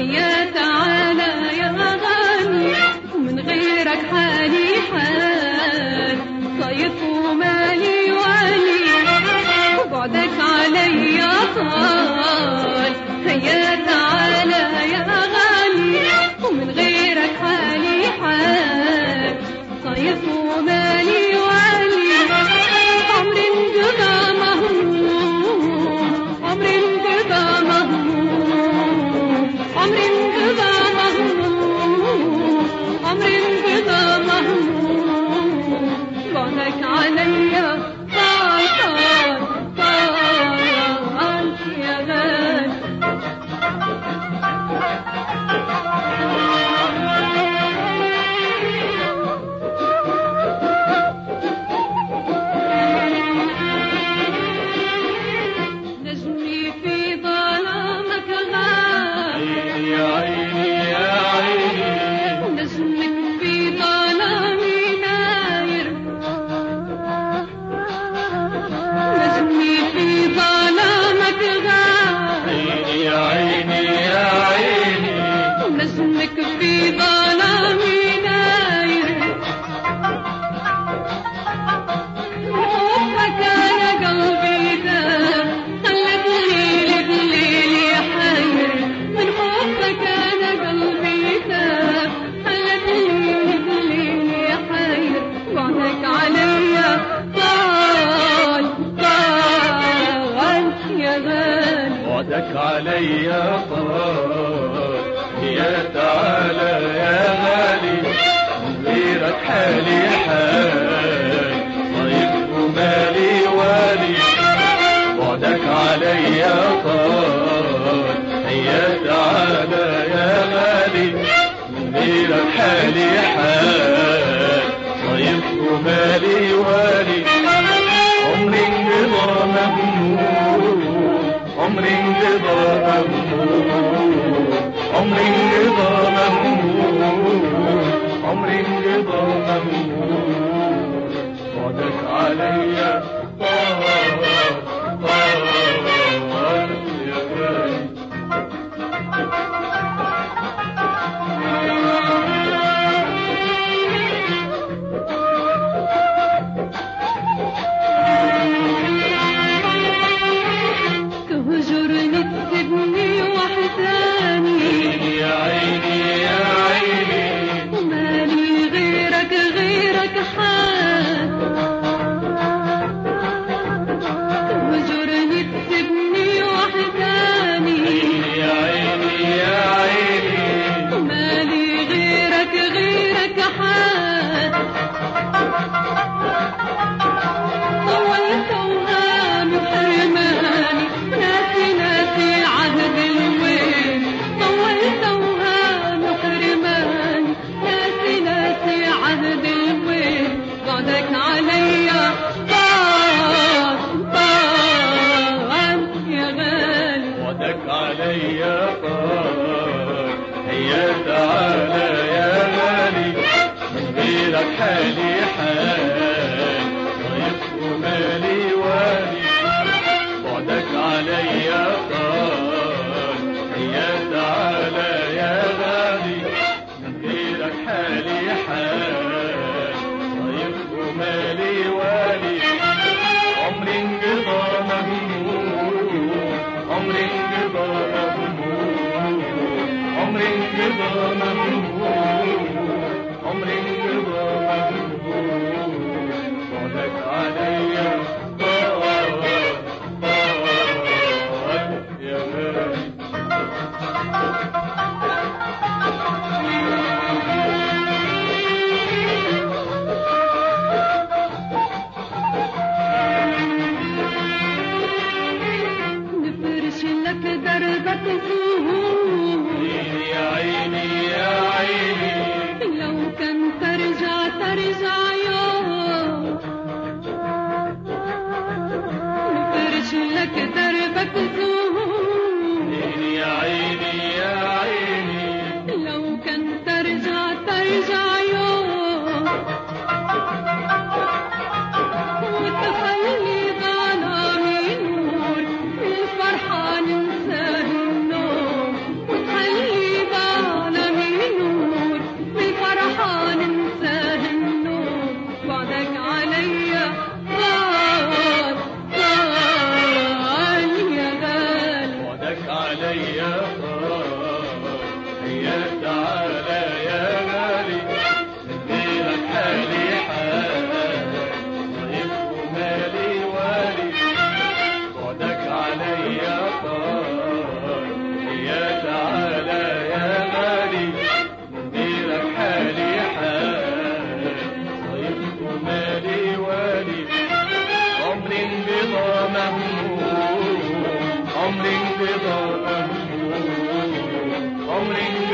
يا تعالى يا غالي ومن غيرك حالي حال. صايد ومالي وعلي وبعدك علي طال. هيا تعالى حضنك في ظلامي نايم حبك أنا قلبي دام خلتني لبليلي حير من وعدك علي طال طال يا غالي. وعدك عليا طال يا تعالى يا غالي من غيرك حالي. حال طيب ومالي والي بعدك عليا طال. يا تعالى يا غالي غيرك حالي حال. طيب ومالي والي Hallelujah. Om Ring